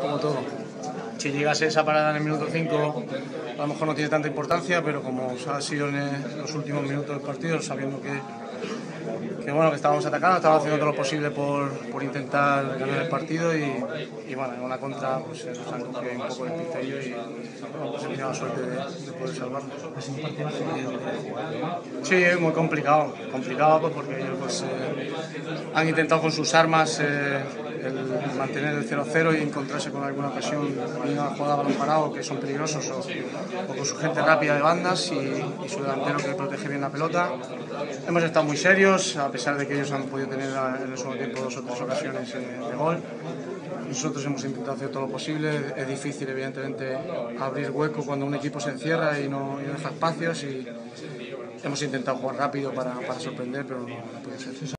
como todo. Si llegase esa parada en el minuto 5, a lo mejor no tiene tanta importancia, pero como ha sido en los últimos minutos del partido, sabiendo que, que bueno, que estábamos atacando, estábamos haciendo todo lo posible por, por intentar ganar el partido y, y bueno, en una contra pues, nos han cogido un poco el pincillo y bueno, pues, hemos tenido la suerte de, de poder salvarnos. Sí, es muy complicado, complicado pues, porque ellos pues, eh, han intentado con sus armas eh, el mantener el 0-0 y encontrarse con alguna ocasión una jugada balón parado que son peligrosos o, con su gente rápida de bandas y, su delantero que protege bien la pelota. Hemos estado muy serios, a pesar de que ellos han podido tener en el segundo tiempo dos o tres ocasiones de gol. Nosotros hemos intentado hacer todo lo posible. Es difícil, evidentemente, abrir hueco cuando un equipo se encierra y no, y deja espacios. Y hemos intentado jugar rápido para, para sorprender, pero no, no puede ser.